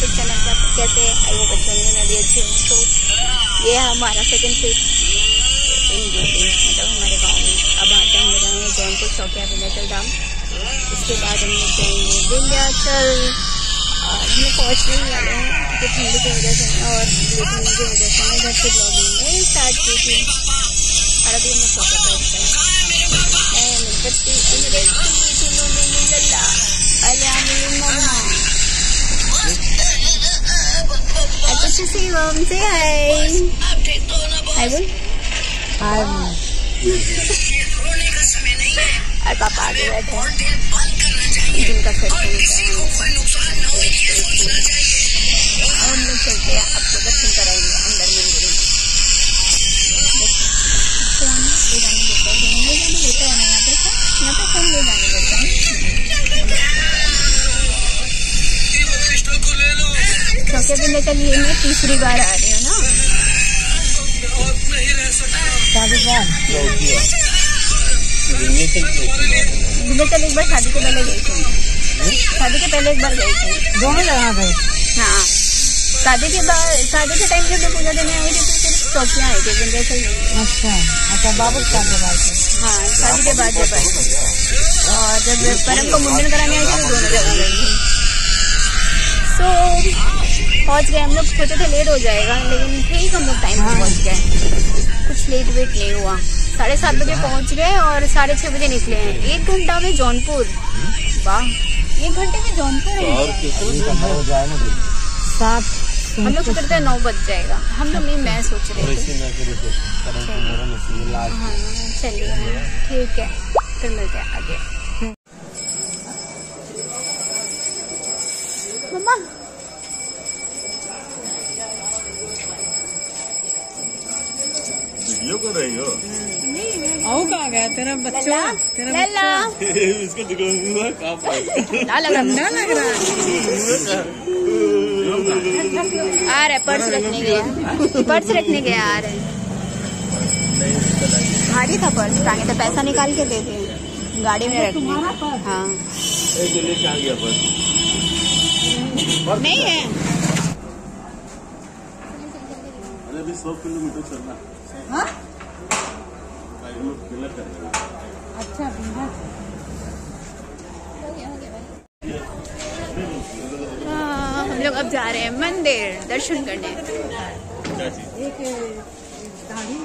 YouTube channel पर कैसे आई वो बच्चों में मैं भी अच्छी हूँ तो ये हमारा सेकंड ट्रिप इन दिन मतलब हमारे गाँव में। अब आते हम लोग आए जौनपुर चौकिया विंध्याचल धाम इसके बाद हम लोग जाएँगे विंध्याचल। और हम लोग पहुँचने ही वाले हैं क्योंकि ठंडी की वजह से और लेट होने की वजह से मैं घर से ब्लॉगिंग नहीं स्टार्ट की थी। और अभी हम लोग चौकिया पहुँच गए मैं मिलकती अंग्रेज़ी मम से हाय हाय बोल हाय और पापा आगे बैठे जिनका खर्च हम लोग चलते हैं आपको दर्शन कराएँगे अंदर में लेकर लिए मैं तीसरी बार आ रही हूँ ना? शादी का विंध्याचल एक बार शादी के पहले गई थी। शादी के पहले एक बार गई थी। दोनों जगह गए हाँ। शादी के बाद शादी के टाइम जब पूजा देने आई थी तो सिर्फ़ चौकियाँ आई थी नहीं अच्छा अच्छा बाबू का से हाँ शादी के बाद जब आई और जब परम को मुंडन कराने आई थी तो दोनों जगह गई थी। तो पहुँच गए हम लोग सोचे थे लेट हो जाएगा लेकिन ठीक हम लोग टाइम पे पहुँच गए। कुछ लेट वेट नहीं हुआ। साढ़े सात बजे पहुँच गए और साढ़े छः बजे निकले हैं। एक घंटा में जौनपुर। वाह। एक घंटे में जौनपुर सात हम लोग सोच रहे नौ बज जाएगा। हम लोग नहीं मैं सोच रहे थे। हाँ चलिए ठीक है। फिर मिलते हैं आगे। कर रही हो? आओ कहा गया? तेरा बच्चा तेरा लल्ला। इसको दिखाऊँगा कहाँ पर? ना लग रहा ठंडा लग रहा है। पर्स रखने गया। पर्स रखने गया आ रहे भारी था पर्स टांगे तो पैसा निकाल के दे दिए गाड़ी में रखने तुम्हारा पर्स? हाँ। आ नहीं है। अरे अभी सौ किलोमीटर चलना। हाँ? भाई लोग गलत कर रहे हैं अच्छा हाँ, हम लोग अब जा रहे हैं मंदिर दर्शन करने। एक दाढ़ी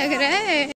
है ना,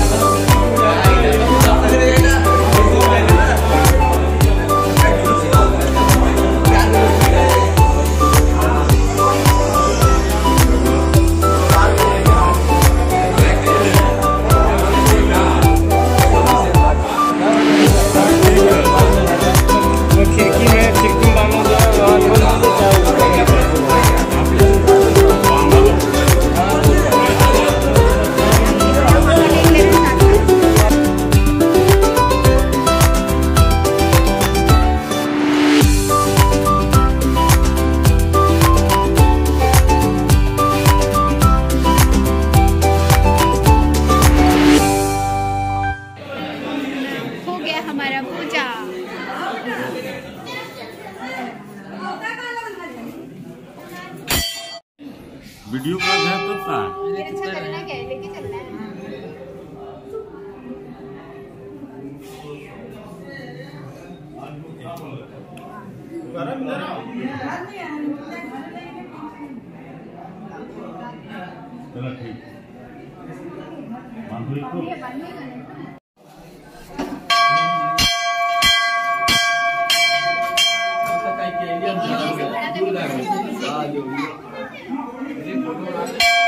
गया हमारा पूजा। वीडियो का है तो अच्छा करना क्या है? लेके चलना है। चलो ठीक। जोड